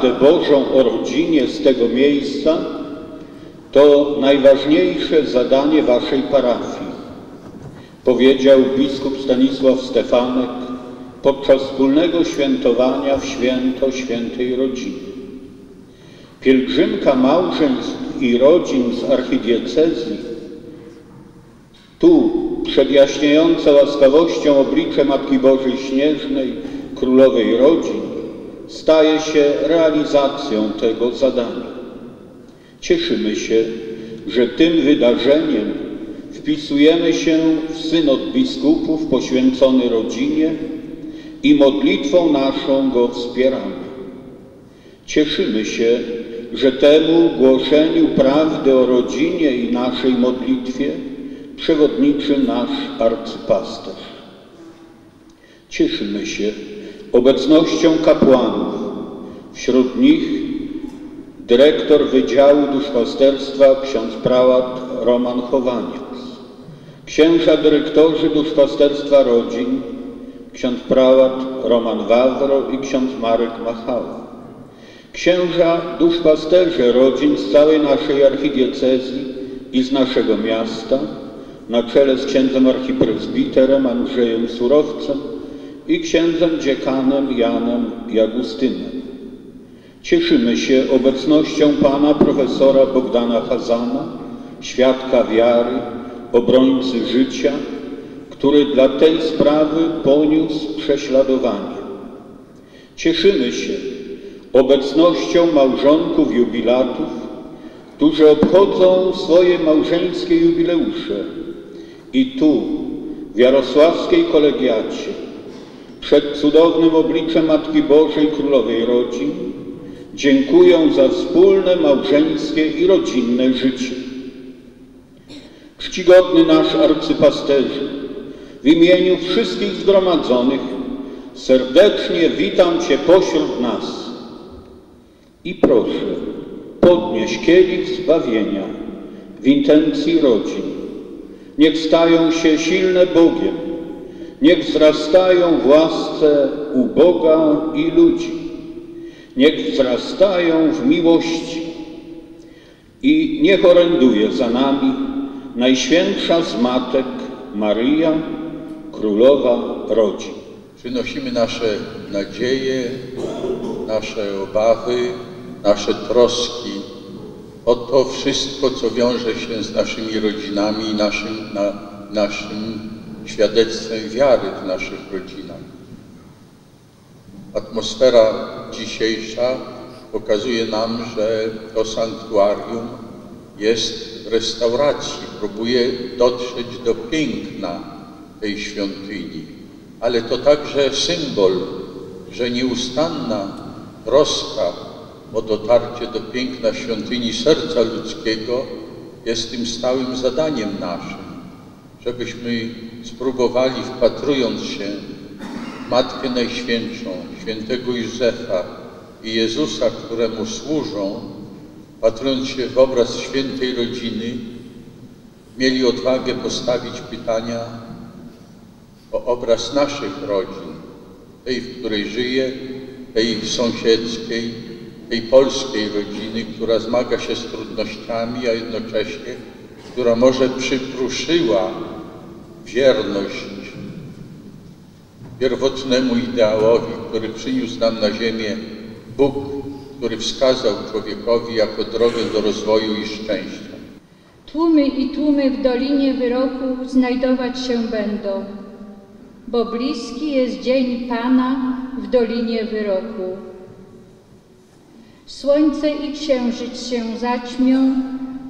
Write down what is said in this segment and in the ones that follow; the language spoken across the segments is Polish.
prawdę Bożą o rodzinie z tego miejsca to najważniejsze zadanie Waszej parafii, powiedział biskup Stanisław Stefanek podczas wspólnego świętowania w święto świętej rodziny. Pielgrzymka małżeństw i rodzin z archidiecezji, tu przedjaśniająca łaskawością oblicze Matki Bożej Śnieżnej, Królowej Rodzin, staje się realizacją tego zadania. Cieszymy się, że tym wydarzeniem wpisujemy się w synod biskupów poświęcony rodzinie i modlitwą naszą go wspieramy. Cieszymy się, że temu głoszeniu prawdy o rodzinie i naszej modlitwie przewodniczy nasz arcypasterz. Cieszymy się obecnością kapłanów, wśród nich dyrektor Wydziału Duszpasterstwa ksiądz prałat Roman Chowaniec, księża dyrektorzy Duszpasterstwa Rodzin, ksiądz prałat Roman Wawro i ksiądz Marek Machała, księża duszpasterze rodzin z całej naszej archidiecezji i z naszego miasta, na czele z księdzem archipresbiterem Andrzejem Surowcem i księdzem dziekanem Janem Jagustynem. Cieszymy się obecnością pana profesora Bogdana Hazana, świadka wiary, obrońcy życia, który dla tej sprawy poniósł prześladowanie. Cieszymy się obecnością małżonków jubilatów, którzy obchodzą swoje małżeńskie jubileusze i tu, w Jarosławskiej Kolegiacie, przed cudownym obliczem Matki Bożej Królowej Rodzin, dziękują za wspólne małżeńskie i rodzinne życie. Czcigodny nasz arcypasterzu, w imieniu wszystkich zgromadzonych serdecznie witam Cię pośród nas i proszę podnieść kielich zbawienia w intencji rodzin. Niech stają się silne Bogiem, niech wzrastają w łasce u Boga i ludzi, niech wzrastają w miłości i niech oręduje za nami Najświętsza z Matek Maryja, Królowa Rodzin. Przynosimy nasze nadzieje, nasze obawy, nasze troski o to wszystko, co wiąże się z naszymi rodzinami naszym, na, naszym świadectwem wiary w naszych rodzinach. Atmosfera dzisiejsza pokazuje nam, że to sanktuarium jest w restauracji, próbuje dotrzeć do piękna tej świątyni, ale to także symbol, że nieustanna troska o dotarcie do piękna świątyni serca ludzkiego jest tym stałym zadaniem naszym, żebyśmy spróbowali, wpatrując się w Matkę Najświętszą, świętego Józefa i Jezusa, któremu służą, patrując się w obraz świętej rodziny, mieli odwagę postawić pytania o obraz naszych rodzin, tej, w której żyję, tej sąsiedzkiej, tej polskiej rodziny, która zmaga się z trudnościami, a jednocześnie, która może przypruszyła wierność pierwotnemu ideałowi, który przyniósł nam na ziemię Bóg, który wskazał człowiekowi jako drogę do rozwoju i szczęścia. Tłumy i tłumy w Dolinie Wyroku znajdować się będą, bo bliski jest dzień Pana w Dolinie Wyroku. Słońce i księżyc się zaćmią,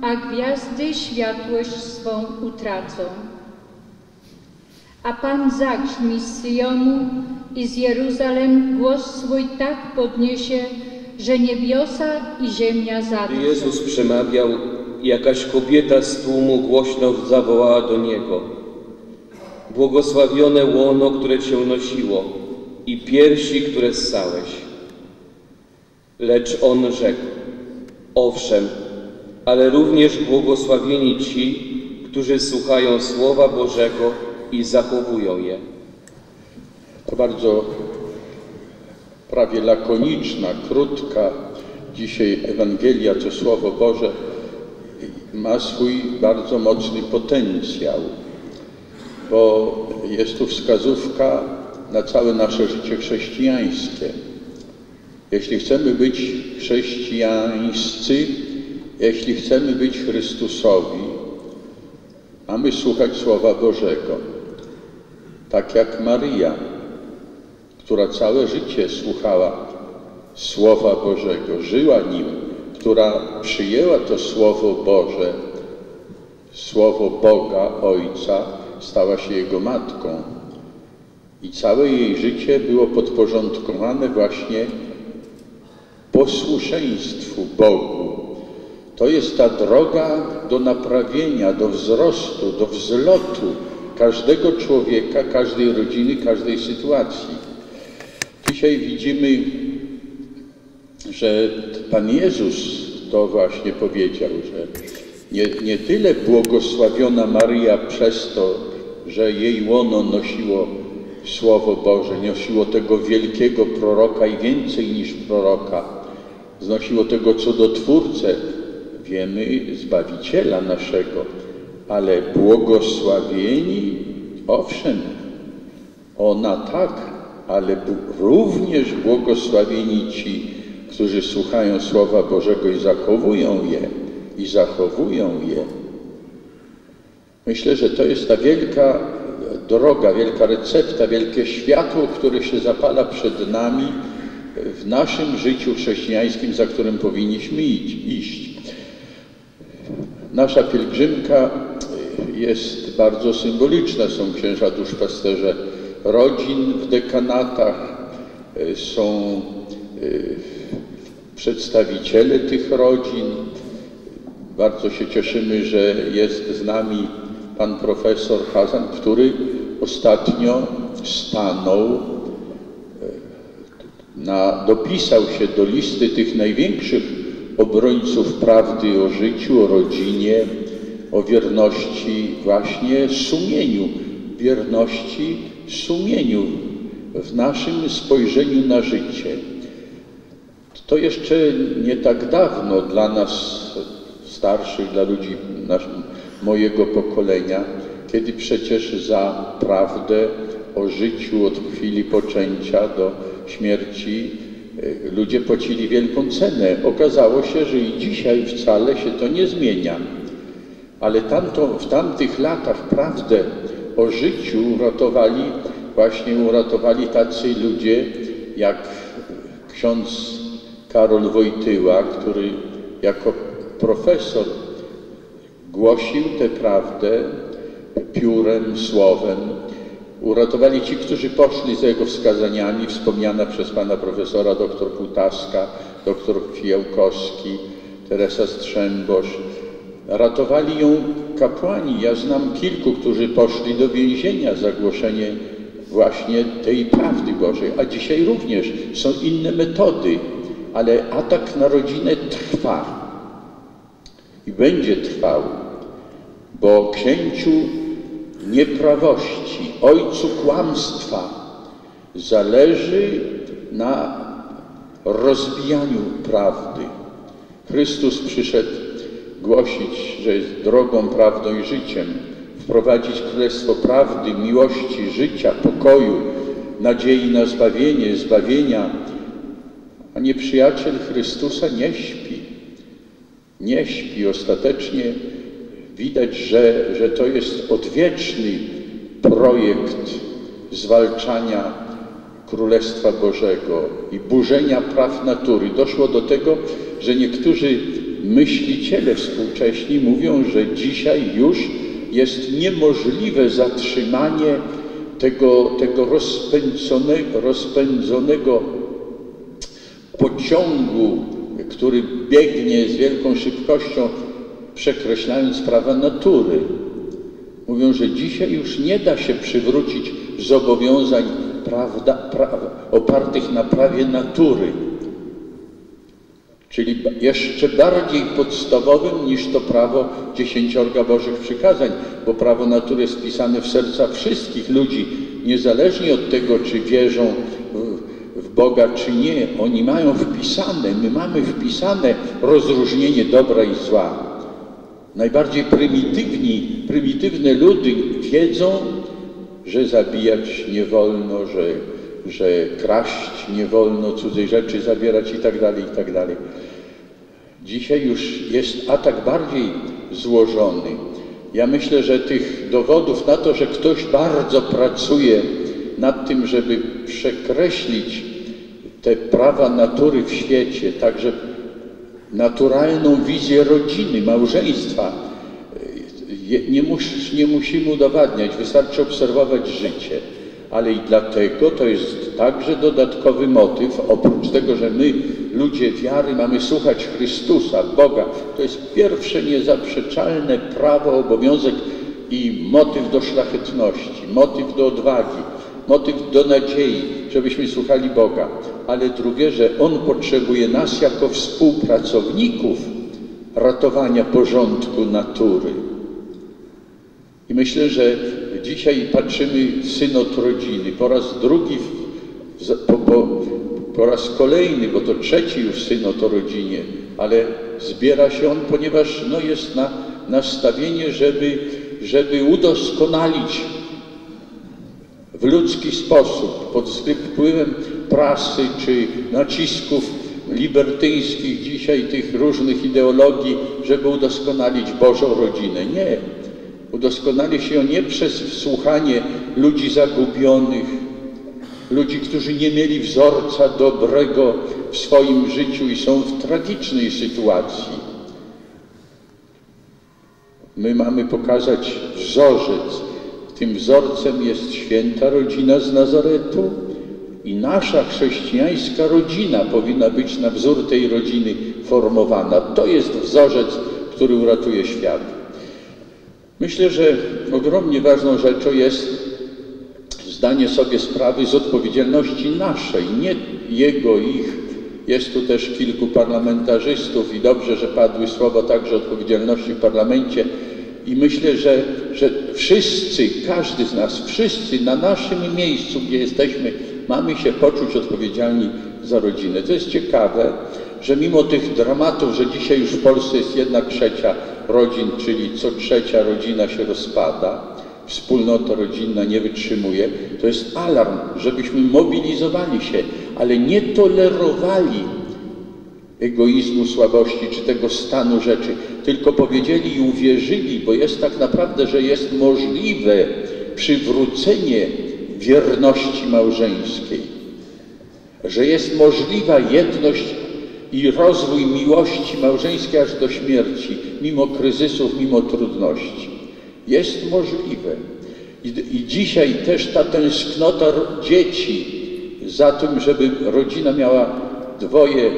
a gwiazdy światłość swą utracą. A Pan zaćmi z Syjonu i z Jeruzalem głos swój tak podniesie, że niebiosa i ziemia zadrżą. Jezus przemawiał, jakaś kobieta z tłumu głośno zawołała do Niego. Błogosławione łono, które Cię nosiło i piersi, które ssałeś. Lecz On rzekł, Owszem, ale również błogosławieni ci, którzy słuchają Słowa Bożego i zachowują je. To bardzo prawie lakoniczna, krótka dzisiaj Ewangelia, to Słowo Boże ma swój bardzo mocny potencjał, bo jest tu wskazówka na całe nasze życie chrześcijańskie. Jeśli chcemy być chrześcijańscy, jeśli chcemy być Chrystusowi, mamy słuchać Słowa Bożego, tak jak Maryja, która całe życie słuchała Słowa Bożego, żyła nim, która przyjęła to Słowo Boże, Słowo Boga, Ojca, stała się Jego matką. I całe jej życie było podporządkowane właśnie posłuszeństwu Bogu. To jest ta droga do naprawienia, do wzrostu, do wzlotu każdego człowieka, każdej rodziny, każdej sytuacji. Dzisiaj widzimy, że Pan Jezus to właśnie powiedział, że nie, nie tyle błogosławiona Maryja przez to, że jej łono nosiło Słowo Boże, nosiło tego wielkiego proroka i więcej niż proroka, znosiło tego cudotwórcę, wiemy, Zbawiciela naszego, ale błogosławieni, owszem, ona tak, ale również błogosławieni ci, którzy słuchają Słowa Bożego i zachowują je, i zachowują je. Myślę, że to jest ta wielka droga, wielka recepta, wielkie światło, które się zapala przed nami w naszym życiu chrześcijańskim, za którym powinniśmy iść. Nasza pielgrzymka jest bardzo symboliczna. Są księża duszpasterze rodzin w dekanatach, są przedstawiciele tych rodzin. Bardzo się cieszymy, że jest z nami pan profesor Hazan, który ostatnio stanął, na, dopisał się do listy tych największych obrońców prawdy o życiu, o rodzinie, o wierności właśnie sumieniu, wierności sumieniu w naszym spojrzeniu na życie. To jeszcze nie tak dawno dla nas starszych, dla ludzi mojego pokolenia, kiedy przecież za prawdę o życiu od chwili poczęcia do śmierci ludzie płacili wielką cenę. Okazało się, że i dzisiaj wcale się to nie zmienia. Ale tamto, w tamtych latach prawdę o życiu uratowali, właśnie uratowali tacy ludzie jak ksiądz Karol Wojtyła, który jako profesor głosił tę prawdę piórem, słowem. Uratowali ci, którzy poszli za jego wskazaniami, wspomniana przez pana profesora dr Kutaska, dr Fijałkowski, Teresa Strzembosz. Ratowali ją kapłani. Ja znam kilku, którzy poszli do więzienia za głoszenie właśnie tej prawdy Bożej, a dzisiaj również są inne metody, ale atak na rodzinę trwa i będzie trwał, bo księciu nieprawości, ojcu kłamstwa zależy na rozbijaniu prawdy. Chrystus przyszedł głosić, że jest drogą, prawdą i życiem, wprowadzić królestwo prawdy, miłości, życia, pokoju, nadziei na zbawienie, zbawienia, a nieprzyjaciel Chrystusa nie śpi. Nie śpi. Ostatecznie widać, że, że to jest odwieczny projekt zwalczania Królestwa Bożego i burzenia praw natury. Doszło do tego, że niektórzy myśliciele współcześni mówią, że dzisiaj już jest niemożliwe zatrzymanie tego, tego rozpędzonego, rozpędzonego pociągu, który biegnie z wielką szybkością, przekreślając prawa natury. Mówią, że dzisiaj już nie da się przywrócić zobowiązań prawda, pra, opartych na prawie natury. czyli jeszcze bardziej podstawowym niż to prawo dziesięciorga Bożych przykazań, bo prawo natury jest wpisane w serca wszystkich ludzi, niezależnie od tego, czy wierzą w Boga, czy nie. Oni mają wpisane, my mamy wpisane rozróżnienie dobra i zła. Najbardziej prymitywni, prymitywne ludy wiedzą, że zabijać nie wolno, że, że kraść nie wolno, cudzej rzeczy zabierać i tak dalej, i tak. Dzisiaj już jest atak bardziej złożony. Ja myślę, że tych dowodów na to, że ktoś bardzo pracuje nad tym, żeby przekreślić te prawa natury w świecie, także naturalną wizję rodziny, małżeństwa, nie, mus, nie musimy udowadniać, wystarczy obserwować życie. Ale i dlatego to jest także dodatkowy motyw, oprócz tego, że my, ludzie wiary, mamy słuchać Chrystusa, Boga, to jest pierwsze niezaprzeczalne prawo, obowiązek i motyw do szlachetności, motyw do odwagi, motyw do nadziei, żebyśmy słuchali Boga. Ale drugie, że On potrzebuje nas jako współpracowników ratowania porządku natury. I myślę, że dzisiaj patrzymy synod rodziny po raz drugi, po, po, po raz kolejny, bo to trzeci już synod o rodzinie, ale zbiera się on, ponieważ no, jest na, nastawienie, żeby, żeby udoskonalić w ludzki sposób, pod wpływem prasy czy nacisków libertyńskich dzisiaj, tych różnych ideologii, żeby udoskonalić Bożą rodzinę. Nie. Udoskonali się ją nie przez wsłuchanie ludzi zagubionych, ludzi, którzy nie mieli wzorca dobrego w swoim życiu i są w tragicznej sytuacji. My mamy pokazać wzorzec. Tym wzorcem jest święta rodzina z Nazaretu i nasza chrześcijańska rodzina powinna być na wzór tej rodziny formowana. To jest wzorzec, który uratuje świat. Myślę, że ogromnie ważną rzeczą jest zdanie sobie sprawy z odpowiedzialności naszej, nie jego, ich. Jest tu też kilku parlamentarzystów i dobrze, że padły słowa także odpowiedzialności w parlamencie. I myślę, że, że wszyscy, każdy z nas, wszyscy na naszym miejscu, gdzie jesteśmy, mamy się poczuć odpowiedzialni za rodzinę. To jest ciekawe, że mimo tych dramatów, że dzisiaj już w Polsce jest jedna trzecia rodzin, czyli co trzecia rodzina się rozpada, wspólnota rodzinna nie wytrzymuje, to jest alarm, żebyśmy mobilizowali się, ale nie tolerowali egoizmu, słabości czy tego stanu rzeczy, tylko powiedzieli i uwierzyli, bo jest tak naprawdę, że jest możliwe przywrócenie wierności małżeńskiej, że jest możliwa jedność i rozwój miłości małżeńskiej aż do śmierci, mimo kryzysów, mimo trudności. Jest możliwe. I, I dzisiaj też ta tęsknota dzieci za tym, żeby rodzina miała dwoje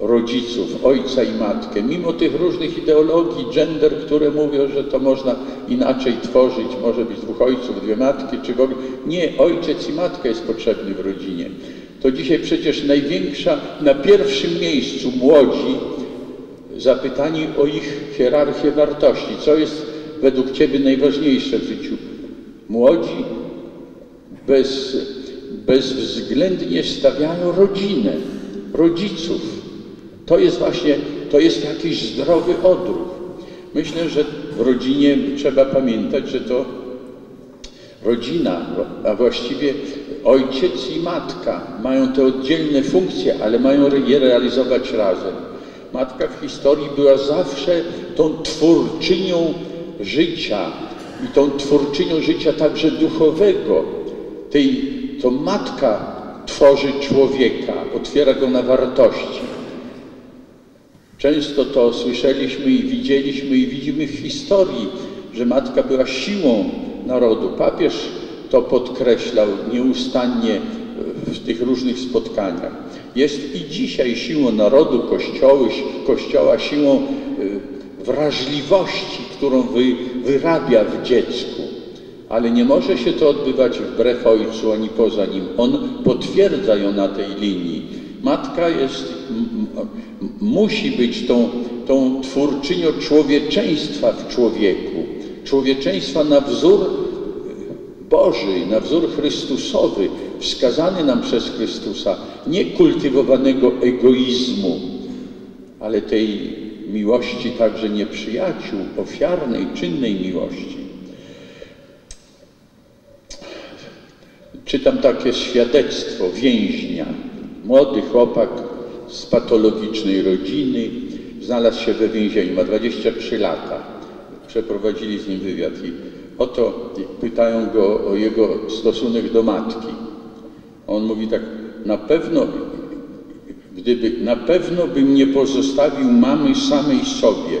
rodziców, ojca i matkę, mimo tych różnych ideologii, gender, które mówią, że to można inaczej tworzyć, może być dwóch ojców, dwie matki, czy w ogóle. Nie, ojciec i matka jest potrzebny w rodzinie. To dzisiaj przecież największa, na pierwszym miejscu młodzi, zapytani o ich hierarchię wartości. Co jest według Ciebie najważniejsze w życiu? Młodzi bez, bezwzględnie stawiają rodzinę, rodziców. To jest właśnie, to jest jakiś zdrowy odruch. Myślę, że w rodzinie trzeba pamiętać, że to rodzina, a właściwie ojciec i matka mają te oddzielne funkcje, ale mają je realizować razem. Matka w historii była zawsze tą twórczynią życia i tą twórczynią życia także duchowego. Tej, to matka tworzy człowieka, otwiera go na wartości. Często to słyszeliśmy i widzieliśmy i widzimy w historii, że matka była siłą narodu. Papież to podkreślał nieustannie w tych różnych spotkaniach. Jest i dzisiaj siłą narodu, kościoły, kościoła, siłą y, wrażliwości, którą wy, wyrabia w dziecku. Ale nie może się to odbywać wbrew ojcu ani poza nim. On potwierdza ją na tej linii. Matka jest musi być tą, tą twórczynią człowieczeństwa w człowieku. Człowieczeństwa na wzór Boży, na wzór Chrystusowy, wskazany nam przez Chrystusa, nie kultywowanego egoizmu, ale tej miłości także nieprzyjaciół, ofiarnej, czynnej miłości. Czytam takie świadectwo więźnia. Młody chłopak z patologicznej rodziny znalazł się we więzieniu, ma 23 lata. Przeprowadzili z nim wywiad i oto pytają go o jego stosunek do matki. On mówi tak, na pewno, gdyby, na pewno bym nie pozostawił mamy samej sobie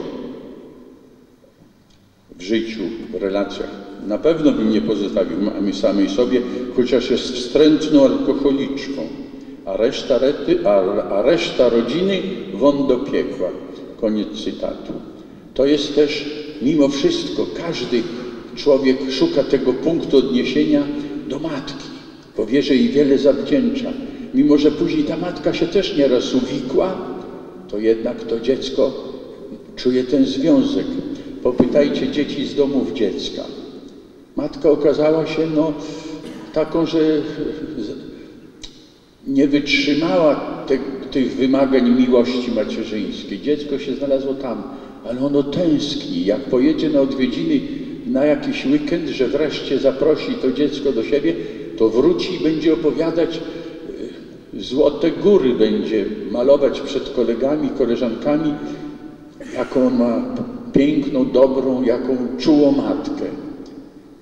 w życiu, w relacjach. Na pewno bym nie pozostawił mamy samej sobie, chociaż jest wstrętną alkoholiczką, a reszta, rety, a, reszta rodziny won do piekła. Koniec cytatu. To jest też, mimo wszystko, każdy człowiek szuka tego punktu odniesienia do matki, bo wie, jej wiele zawdzięcza. Mimo, że później ta matka się też nieraz uwikła, to jednak to dziecko czuje ten związek. Popytajcie dzieci z domów dziecka. Matka okazała się no, taką, że nie wytrzymała te, tych wymagań miłości macierzyńskiej. Dziecko się znalazło tam, ale ono tęskni. Jak pojedzie na odwiedziny na jakiś weekend, że wreszcie zaprosi to dziecko do siebie, to wróci i będzie opowiadać e, złote góry, będzie malować przed kolegami, koleżankami, jaką ma piękną, dobrą, jaką czuło matkę.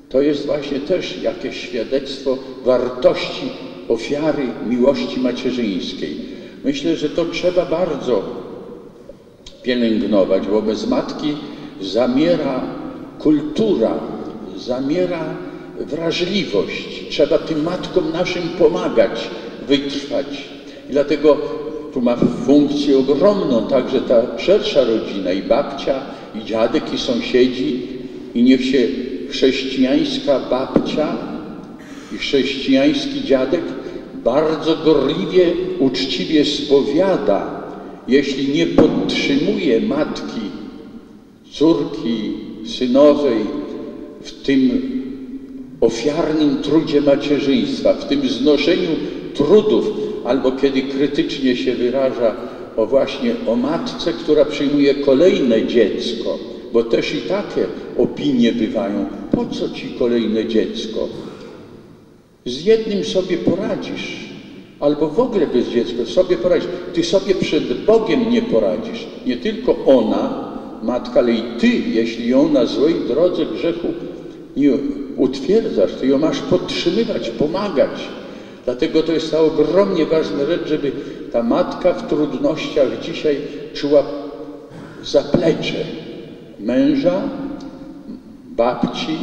To jest właśnie też jakieś świadectwo wartości ofiary miłości macierzyńskiej. Myślę, że to trzeba bardzo pielęgnować, bo bez matki zamiera kultura, zamiera wrażliwość. Trzeba tym matkom naszym pomagać, wytrwać. I dlatego tu ma funkcję ogromną także ta szersza rodzina, i babcia, i dziadek, i sąsiedzi, i niech się chrześcijańska babcia i chrześcijański dziadek bardzo gorliwie, uczciwie spowiada, jeśli nie podtrzymuje matki, córki, synowej w tym ofiarnym trudzie macierzyństwa, w tym znoszeniu trudów, albo kiedy krytycznie się wyraża o właśnie o matce, która przyjmuje kolejne dziecko, bo też i takie opinie bywają. Po co ci kolejne dziecko? Z jednym sobie poradzisz, albo w ogóle bez dziecka sobie poradzisz. Ty sobie przed Bogiem nie poradzisz. Nie tylko ona, matka, ale i ty, jeśli ją na złej drodze grzechu nie utwierdzasz, ty ją masz podtrzymywać, pomagać. Dlatego to jest ta ogromnie ważna rzecz, żeby ta matka w trudnościach dzisiaj czuła zaplecze męża, babci,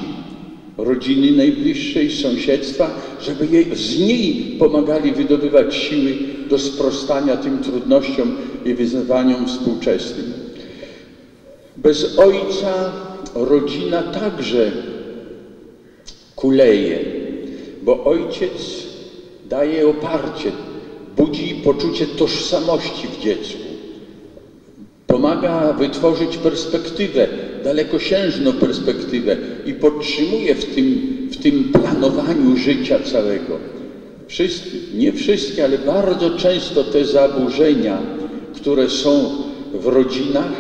rodziny najbliższej, sąsiedztwa, żeby jej, z niej pomagali wydobywać siły do sprostania tym trudnościom i wyzwaniom współczesnym. Bez ojca rodzina także kuleje, bo ojciec daje oparcie, budzi poczucie tożsamości w dziecku. Pomaga wytworzyć perspektywę, dalekosiężną perspektywę i podtrzymuje w tym, w tym planowaniu życia całego. Nie wszystkie, ale bardzo często te zaburzenia, które są w rodzinach,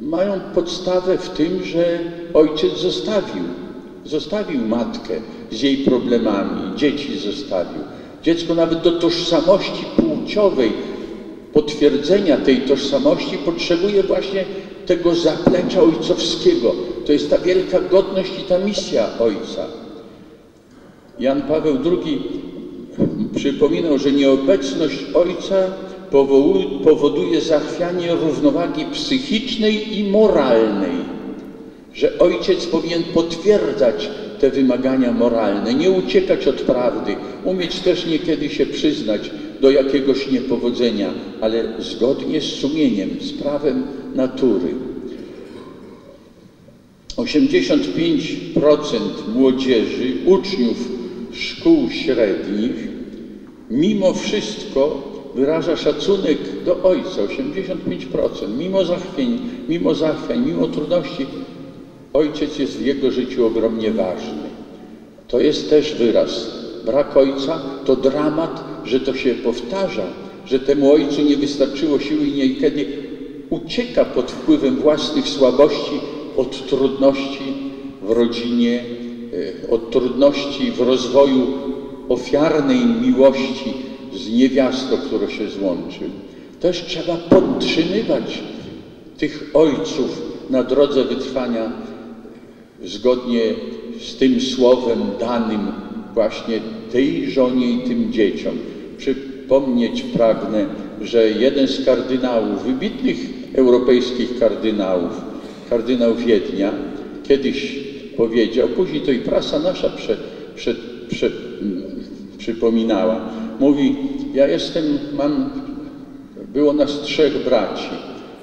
mają podstawę w tym, że ojciec zostawił. Zostawił matkę z jej problemami, dzieci zostawił. Dziecko nawet do tożsamości płciowej, potwierdzenia tej tożsamości potrzebuje właśnie tego zaplecza ojcowskiego. To jest ta wielka godność i ta misja ojca. Jan Paweł II przypominał, że nieobecność ojca powoduje zachwianie równowagi psychicznej i moralnej, że ojciec powinien potwierdzać te wymagania moralne, nie uciekać od prawdy, umieć też niekiedy się przyznać do jakiegoś niepowodzenia, ale zgodnie z sumieniem, z prawem natury. 85% młodzieży, uczniów szkół średnich, mimo wszystko wyraża szacunek do ojca 85%. Mimo zachwień, mimo mimo trudności, ojciec jest w jego życiu ogromnie ważny. To jest też wyraz. Brak ojca to dramat, że to się powtarza, że temu ojcu nie wystarczyło siły i niekiedy ucieka pod wpływem własnych słabości od trudności w rodzinie, e, od trudności w rozwoju ofiarnej miłości z niewiastą, która się złączył. Też trzeba podtrzymywać tych ojców na drodze wytrwania zgodnie z tym słowem danym właśnie tej żonie i tym dzieciom. Przypomnieć pragnę, że jeden z kardynałów, wybitnych europejskich kardynałów, kardynał Wiednia, kiedyś powiedział, później to i prasa nasza prze, prze, prze, przypominała, mówi, ja jestem, mam, było nas trzech braci,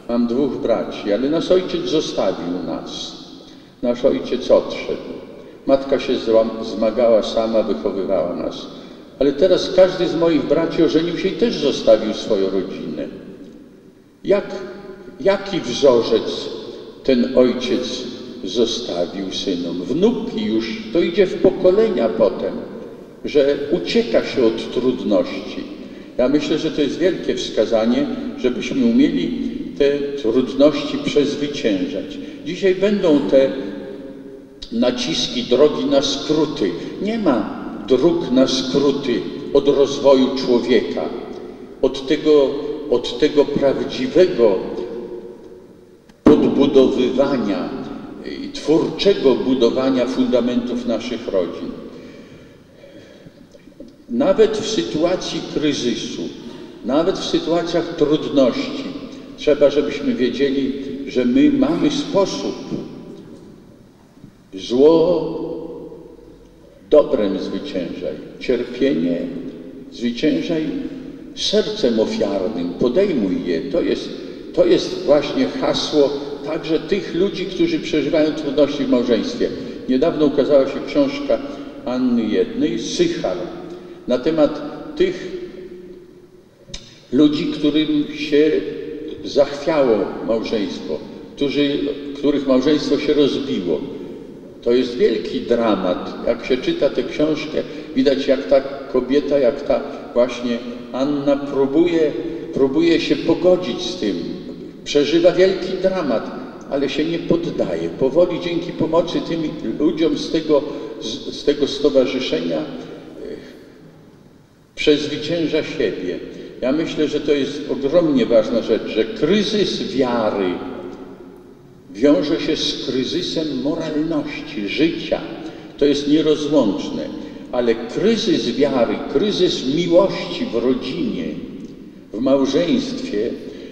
mam dwóch braci, ale nas ojciec zostawił nas. Nasz ojciec odszedł. Matka się zmagała sama, wychowywała nas. Ale teraz każdy z moich braci ożenił się i też zostawił swoją rodzinę. Jak, jaki wzorzec ten ojciec zostawił synom? Wnuki już, to idzie w pokolenia potem, że ucieka się od trudności. Ja myślę, że to jest wielkie wskazanie, żebyśmy umieli te trudności przezwyciężać. Dzisiaj będą te naciski, drogi na skróty. Nie ma dróg na skróty od rozwoju człowieka, od tego, od tego prawdziwego podbudowywania i twórczego budowania fundamentów naszych rodzin. Nawet w sytuacji kryzysu, nawet w sytuacjach trudności, trzeba, żebyśmy wiedzieli, że my mamy sposób Zło dobrem zwyciężaj, cierpienie zwyciężaj sercem ofiarnym, podejmuj je. To jest, to jest właśnie hasło także tych ludzi, którzy przeżywają trudności w małżeństwie. Niedawno ukazała się książka Anny Jednej, Sychar, na temat tych ludzi, którym się zachwiało małżeństwo, którzy, których małżeństwo się rozbiło. To jest wielki dramat. Jak się czyta tę książkę, widać jak ta kobieta, jak ta właśnie Anna próbuje, próbuje się pogodzić z tym. Przeżywa wielki dramat, ale się nie poddaje. Powoli dzięki pomocy tym ludziom z tego, z, z tego stowarzyszenia e, przezwycięża siebie. Ja myślę, że to jest ogromnie ważna rzecz, że kryzys wiary, wiąże się z kryzysem moralności, życia. To jest nierozłączne, ale kryzys wiary, kryzys miłości w rodzinie, w małżeństwie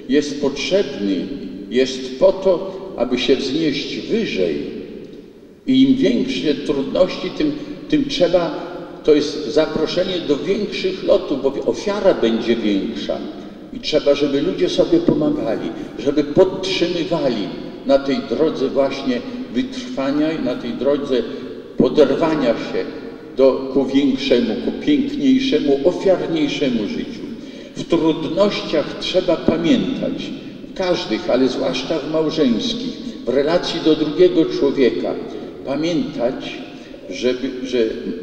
jest potrzebny, jest po to, aby się wznieść wyżej. I im większe trudności, tym, tym trzeba, to jest zaproszenie do większych lotów, bo ofiara będzie większa. I trzeba, żeby ludzie sobie pomagali, żeby podtrzymywali na tej drodze właśnie wytrwania i na tej drodze poderwania się do, ku większemu, ku piękniejszemu, ofiarniejszemu życiu. W trudnościach trzeba pamiętać, każdych, ale zwłaszcza w małżeńskich, w relacji do drugiego człowieka, pamiętać, żeby, że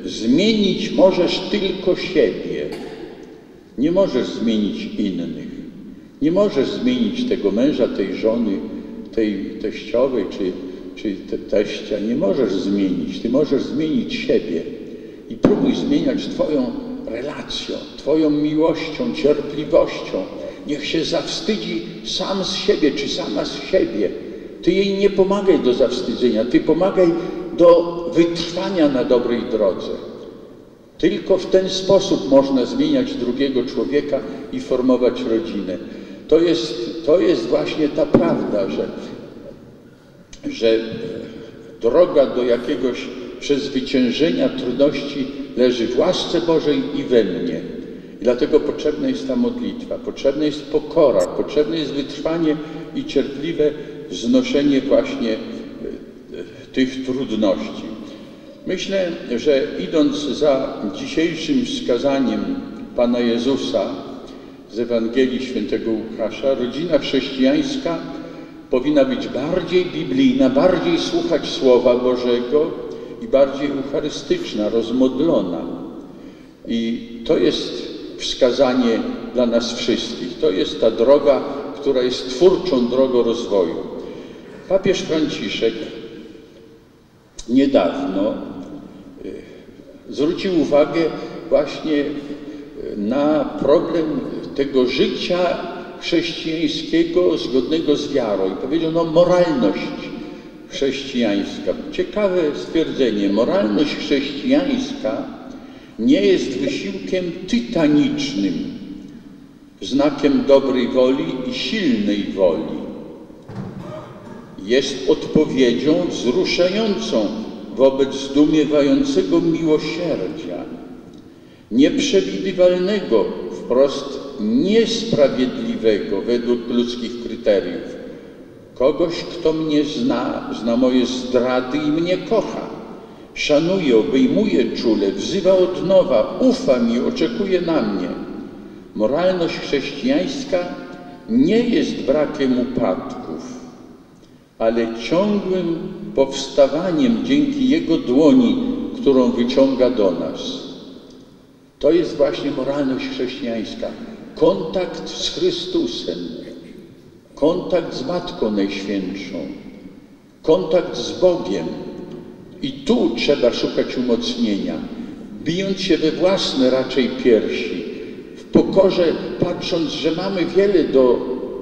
zmienić możesz tylko siebie. Nie możesz zmienić innych. Nie możesz zmienić tego męża, tej żony, tej teściowej czy, czy te teścia nie możesz zmienić. Ty możesz zmienić siebie i próbuj zmieniać Twoją relacją, Twoją miłością, cierpliwością. Niech się zawstydzi sam z siebie czy sama z siebie. Ty jej nie pomagaj do zawstydzenia, ty pomagaj do wytrwania na dobrej drodze. Tylko w ten sposób można zmieniać drugiego człowieka i formować rodzinę. To jest, to jest właśnie ta prawda, że, że droga do jakiegoś przezwyciężenia trudności leży w łasce Bożej i we mnie. I dlatego potrzebna jest ta modlitwa, potrzebna jest pokora, potrzebne jest wytrwanie i cierpliwe znoszenie właśnie e, tych trudności. Myślę, że idąc za dzisiejszym wskazaniem Pana Jezusa, z Ewangelii Świętego Łukasza, rodzina chrześcijańska powinna być bardziej biblijna, bardziej słuchać Słowa Bożego i bardziej eucharystyczna, rozmodlona. I to jest wskazanie dla nas wszystkich. To jest ta droga, która jest twórczą drogą rozwoju. Papież Franciszek niedawno y, zwrócił uwagę właśnie y, na problem tego życia chrześcijańskiego zgodnego z wiarą i powiedział, no moralność chrześcijańska. Ciekawe stwierdzenie. Moralność chrześcijańska nie jest wysiłkiem tytanicznym, znakiem dobrej woli i silnej woli. Jest odpowiedzią wzruszającą wobec zdumiewającego miłosierdzia, nieprzewidywalnego, wprost niesprawiedliwego według ludzkich kryteriów. Kogoś, kto mnie zna, zna moje zdrady i mnie kocha. Szanuje, obejmuje czule, wzywa od nowa, ufa mi, oczekuje na mnie. Moralność chrześcijańska nie jest brakiem upadków, ale ciągłym powstawaniem dzięki Jego dłoni, którą wyciąga do nas. To jest właśnie moralność chrześcijańska. Kontakt z Chrystusem, kontakt z Matką Najświętszą, kontakt z Bogiem. I tu trzeba szukać umocnienia, bijąc się we własne raczej piersi, w pokorze patrząc, że mamy wiele do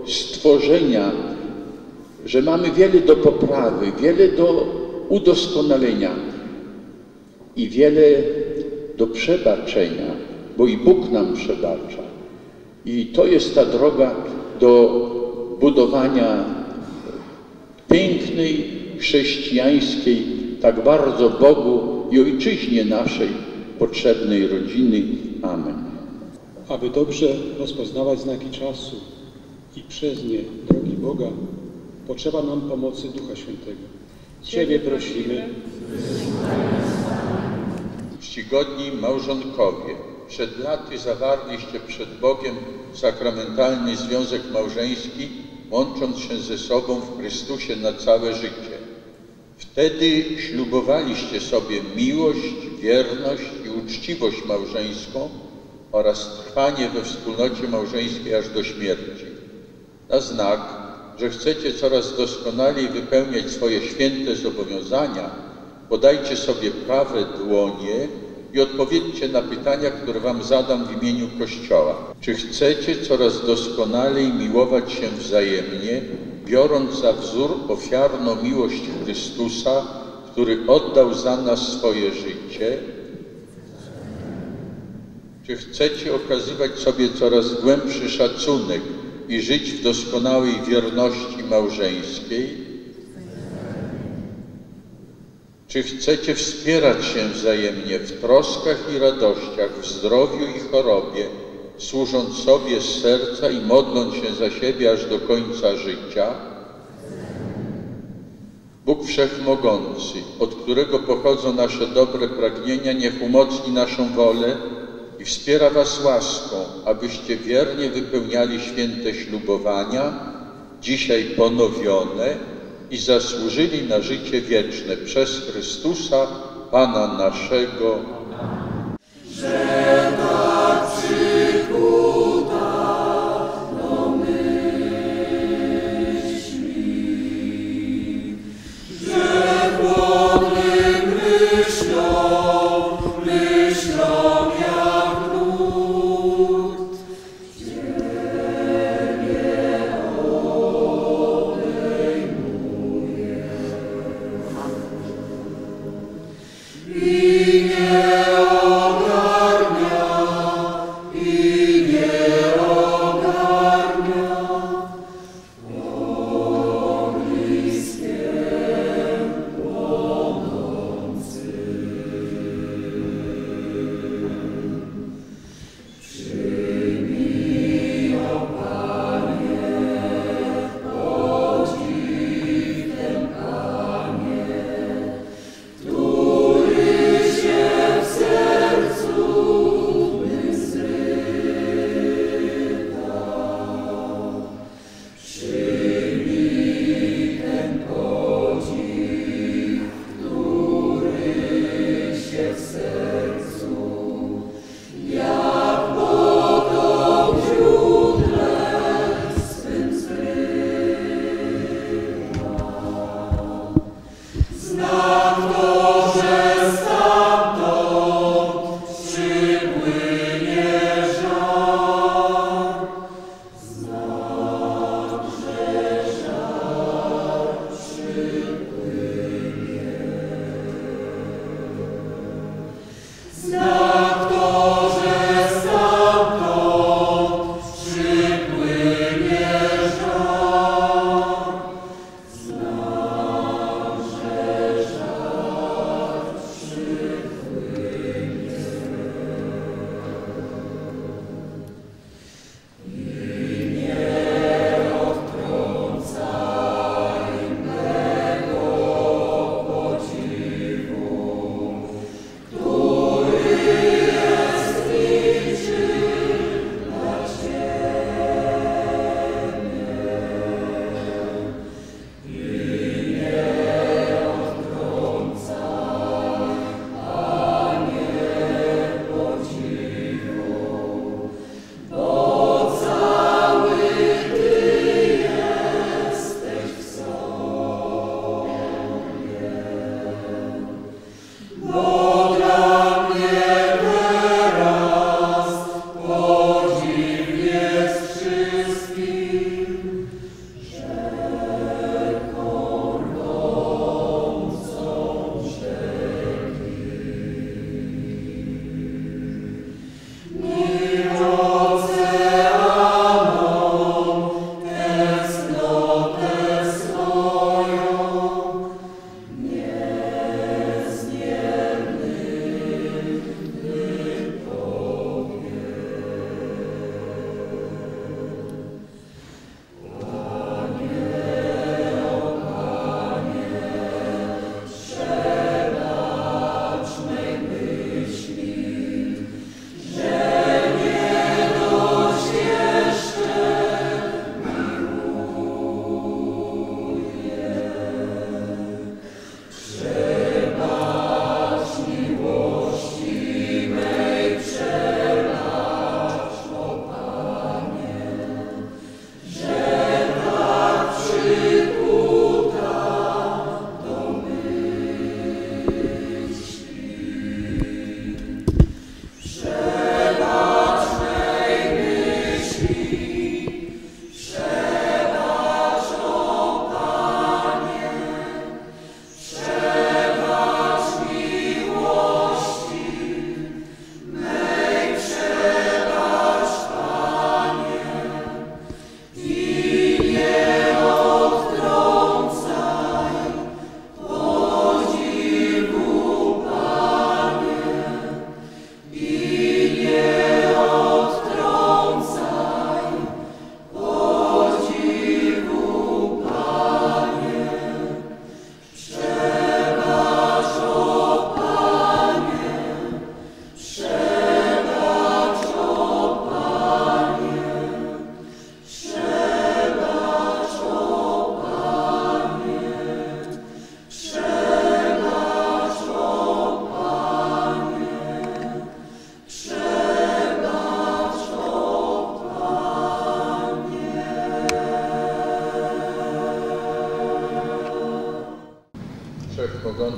stworzenia, że mamy wiele do poprawy, wiele do udoskonalenia i wiele do przebaczenia, bo i Bóg nam przebacza. I to jest ta droga do budowania pięknej, chrześcijańskiej, tak bardzo Bogu i Ojczyźnie naszej potrzebnej rodziny. Amen. Aby dobrze rozpoznawać znaki czasu i przez nie drogi Boga, potrzeba nam pomocy Ducha Świętego. Ciebie prosimy. Czcigodni małżonkowie, przed laty zawarliście przed Bogiem sakramentalny związek małżeński, łącząc się ze sobą w Chrystusie na całe życie. Wtedy ślubowaliście sobie miłość, wierność i uczciwość małżeńską oraz trwanie we wspólnocie małżeńskiej aż do śmierci. Na znak, że chcecie coraz doskonalej wypełniać swoje święte zobowiązania, podajcie sobie prawe dłonie i odpowiedzcie na pytania, które Wam zadam w imieniu Kościoła. Czy chcecie coraz doskonalej miłować się wzajemnie, biorąc za wzór ofiarną miłość Chrystusa, który oddał za nas swoje życie? Czy chcecie okazywać sobie coraz głębszy szacunek i żyć w doskonałej wierności małżeńskiej? Czy chcecie wspierać się wzajemnie w troskach i radościach, w zdrowiu i chorobie, służąc sobie z serca i modląc się za siebie aż do końca życia? Bóg Wszechmogący, od którego pochodzą nasze dobre pragnienia, niech umocni naszą wolę i wspiera Was łaską, abyście wiernie wypełniali święte ślubowania, dzisiaj ponowione, i zasłużyli na życie wieczne przez Chrystusa, Pana naszego. I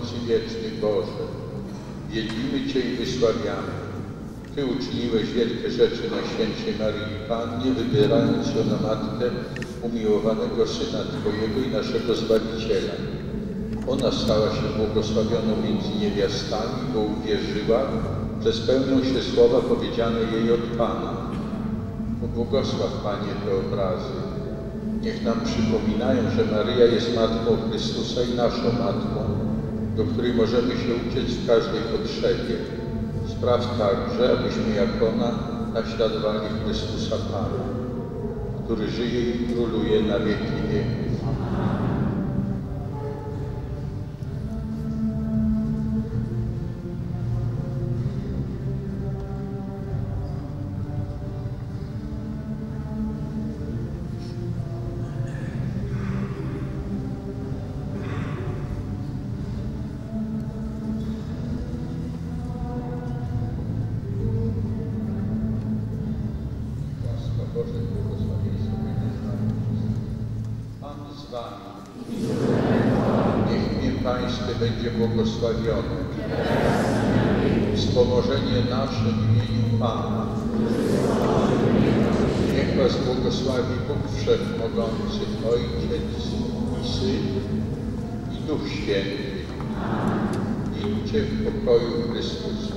Wszechmogący Wieczny Boże, wielbimy Cię i wysławiamy. Ty uczyniłeś wielkie rzeczy na święcie Maryi Pannie, wybierając ją na Matkę umiłowanego Syna Twojego i naszego Zbawiciela. Ona stała się błogosławioną między niewiastami, bo uwierzyła, że spełnią się słowa powiedziane jej od Pana. Pobłogosław Panie te obrazy. Niech nam przypominają, że Maryja jest Matką Chrystusa i naszą Matką, do której możemy się uciec w każdej potrzebie. Spraw także, abyśmy jak ona naśladowali Chrystusa Pana, który żyje i króluje na wieki wieków. Będzie błogosławione. Wspomożenie nasze w imieniu Pana. Niech Was błogosławi Bóg Wszechmogący, Ojciec i Syn i Duch Święty. Idźcie w pokoju Chrystusa.